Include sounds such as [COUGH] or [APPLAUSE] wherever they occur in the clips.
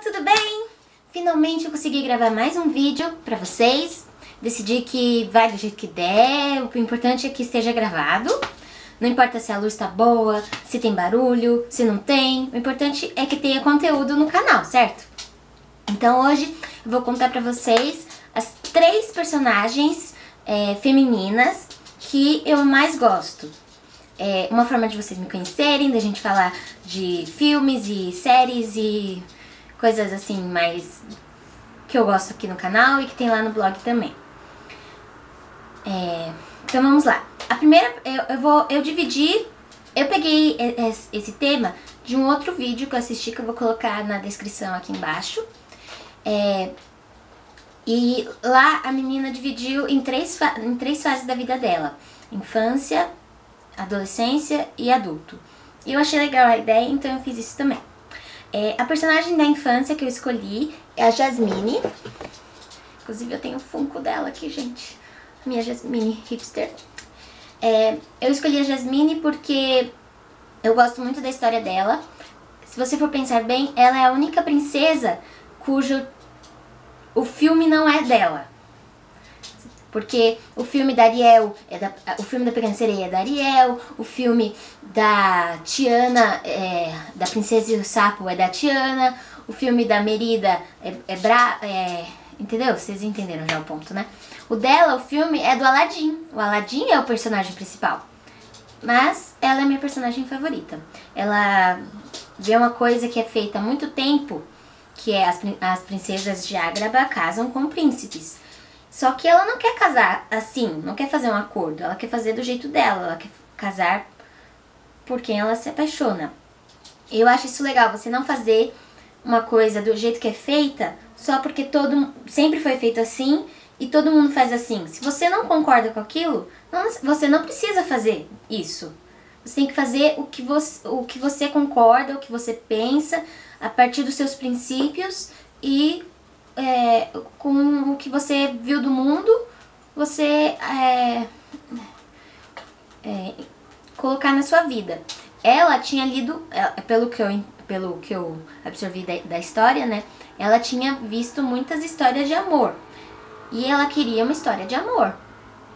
tudo bem? Finalmente eu consegui gravar mais um vídeo pra vocês. Decidi que vai do jeito que der, o importante é que esteja gravado. Não importa se a luz tá boa, se tem barulho, se não tem. O importante é que tenha conteúdo no canal, certo? Então hoje eu vou contar pra vocês as três personagens é, femininas que eu mais gosto. É uma forma de vocês me conhecerem, da gente falar de filmes e séries e coisas assim mais que eu gosto aqui no canal e que tem lá no blog também. É, então vamos lá. A primeira, eu, eu vou, eu dividi, eu peguei esse tema de um outro vídeo que eu assisti que eu vou colocar na descrição aqui embaixo. É, e lá a menina dividiu em três, em três fases da vida dela: infância, adolescência e adulto. E eu achei legal a ideia, então eu fiz isso também. É, a personagem da infância que eu escolhi é a Jasmine. Inclusive eu tenho o funko dela aqui, gente. Minha Jasmine hipster. É, eu escolhi a Jasmine porque eu gosto muito da história dela. Se você for pensar bem, ela é a única princesa cujo o filme não é dela. Porque o filme da Ariel, é da, o filme da Pequena Sereia é da Ariel, o filme da Tiana, é, da Princesa e o Sapo é da Tiana, o filme da Merida é, é, bra, é Entendeu? Vocês entenderam já o ponto, né? O dela, o filme, é do Aladdin. O Aladdin é o personagem principal. Mas ela é minha personagem favorita. Ela vê uma coisa que é feita há muito tempo, que é as, as princesas de Ágraba casam com príncipes. Só que ela não quer casar assim, não quer fazer um acordo, ela quer fazer do jeito dela, ela quer casar por quem ela se apaixona. Eu acho isso legal, você não fazer uma coisa do jeito que é feita só porque todo sempre foi feito assim e todo mundo faz assim. Se você não concorda com aquilo, não, você não precisa fazer isso. Você tem que fazer o que você, o que você concorda, o que você pensa, a partir dos seus princípios e é, com o que você viu do mundo, você é, é, colocar na sua vida. Ela tinha lido, é, pelo que eu, pelo que eu absorvi da, da história, né? Ela tinha visto muitas histórias de amor. E ela queria uma história de amor.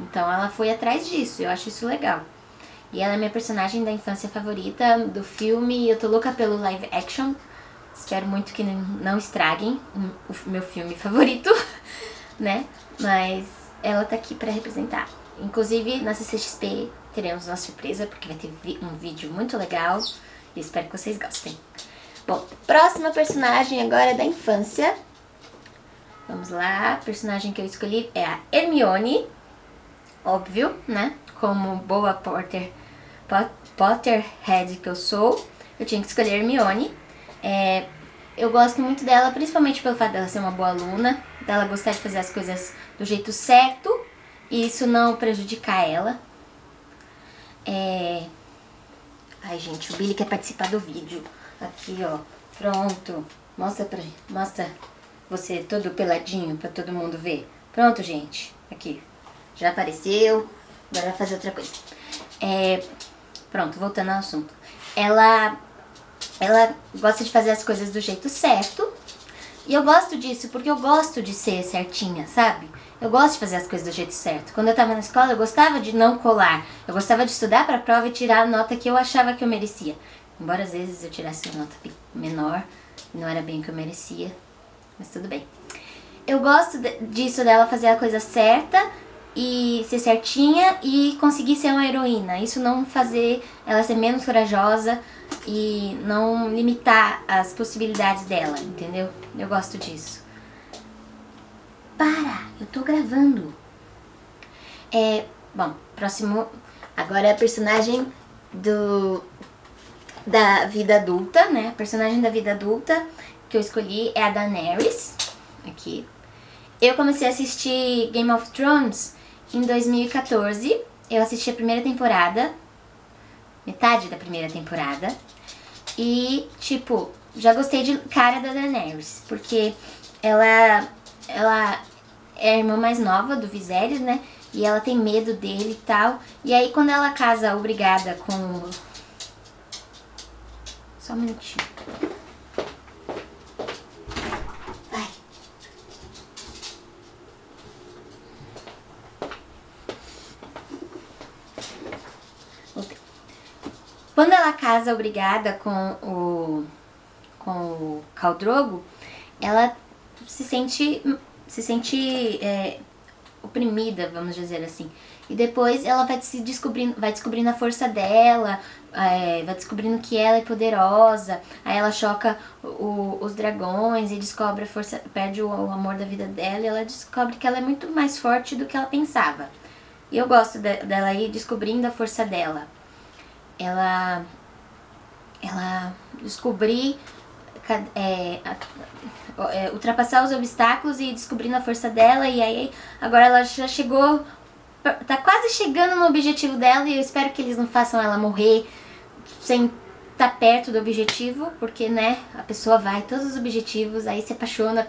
Então ela foi atrás disso, eu acho isso legal. E ela é minha personagem da infância favorita do filme. Eu tô louca pelo live action. Espero muito que não estraguem o meu filme favorito, [LAUGHS] né? Mas ela tá aqui para representar. Inclusive, na CCXP teremos uma surpresa, porque vai ter um vídeo muito legal. E espero que vocês gostem. Bom, próxima personagem agora é da infância. Vamos lá, a personagem que eu escolhi é a Hermione. Óbvio, né? Como boa Potter, Potterhead que eu sou, eu tinha que escolher Hermione. É, eu gosto muito dela, principalmente pelo fato dela ser uma boa aluna, dela gostar de fazer as coisas do jeito certo e isso não prejudicar ela. É... Ai, gente, o Billy quer participar do vídeo. Aqui, ó. Pronto. Mostra pra mostra você todo peladinho pra todo mundo ver. Pronto, gente. Aqui. Já apareceu. Agora vai fazer outra coisa. É, pronto, voltando ao assunto. Ela ela gosta de fazer as coisas do jeito certo. E eu gosto disso porque eu gosto de ser certinha, sabe? Eu gosto de fazer as coisas do jeito certo. Quando eu tava na escola, eu gostava de não colar. Eu gostava de estudar para a prova e tirar a nota que eu achava que eu merecia. Embora às vezes eu tirasse uma nota menor, não era bem o que eu merecia, mas tudo bem. Eu gosto disso dela fazer a coisa certa e ser certinha e conseguir ser uma heroína. Isso não fazer ela ser menos corajosa e não limitar as possibilidades dela, entendeu? Eu gosto disso. Para, eu tô gravando. É, bom, próximo agora é a personagem do da vida adulta, né? A personagem da vida adulta que eu escolhi é a Daenerys, aqui. Eu comecei a assistir Game of Thrones em 2014. Eu assisti a primeira temporada, metade da primeira temporada. E, tipo, já gostei de cara da Daenerys, porque ela, ela é a irmã mais nova do Viserys, né? E ela tem medo dele e tal. E aí, quando ela casa obrigada com só um minutinho. Quando ela casa obrigada com o, com o Caldrogo, ela se sente, se sente é, oprimida, vamos dizer assim. E depois ela vai se descobrindo, vai descobrindo a força dela, é, vai descobrindo que ela é poderosa. Aí ela choca o, os dragões e descobre a força, perde o, o, amor da vida dela e ela descobre que ela é muito mais forte do que ela pensava. E eu gosto de, dela ir descobrindo a força dela. Ela, ela descobrir é, é, ultrapassar os obstáculos e descobrindo a força dela e aí agora ela já chegou tá quase chegando no objetivo dela e eu espero que eles não façam ela morrer sem tá perto do objetivo, porque né, a pessoa vai todos os objetivos, aí se apaixona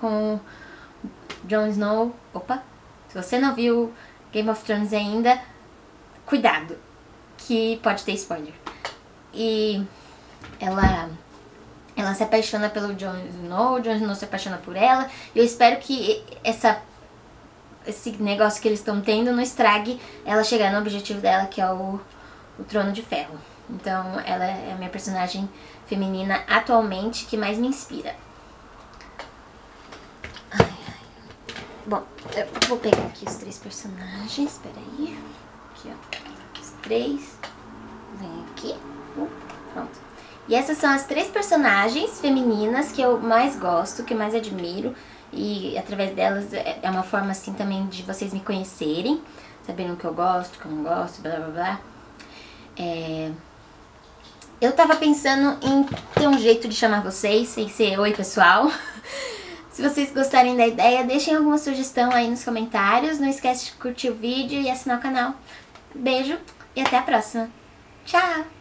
com Jon Snow. Opa, se você não viu Game of Thrones ainda, cuidado, que pode ter spoiler. E ela ela se apaixona pelo Jon Snow, o Jon Snow se apaixona por ela. Eu espero que essa esse negócio que eles estão tendo não estrague ela chegar no objetivo dela, que é o, o Trono de Ferro. Então, ela é a minha personagem feminina atualmente que mais me inspira. Bom, eu vou pegar aqui os três personagens, espera aí. Aqui, ó. Três. Vem aqui. Uh, pronto. E essas são as três personagens femininas que eu mais gosto, que eu mais admiro. E através delas é, é uma forma assim também de vocês me conhecerem, sabendo o que eu gosto, o que eu não gosto, blá blá blá. É... Eu tava pensando em ter um jeito de chamar vocês, sem ser oi pessoal. [LAUGHS] Se vocês gostarem da ideia, deixem alguma sugestão aí nos comentários. Não esquece de curtir o vídeo e assinar o canal. Beijo e até a próxima. Tchau!